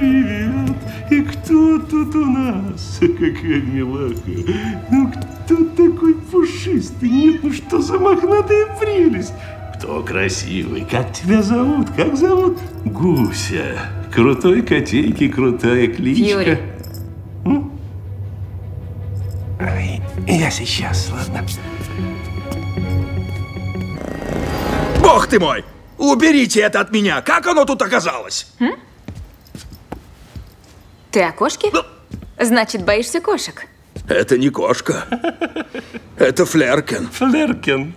привет. И кто тут у нас? Какая милаха. Ну, кто такой пушистый? Нет, ну что за мохнатая прелесть? Кто красивый? Как тебя зовут? Как зовут? Гуся. Крутой котейки, крутая кличка. М? Ай, я сейчас, ладно. Бог ты мой! Уберите это от меня! Как оно тут оказалось? Ты о кошке? Значит, боишься кошек? Это не кошка. Это Флеркен. Флеркен.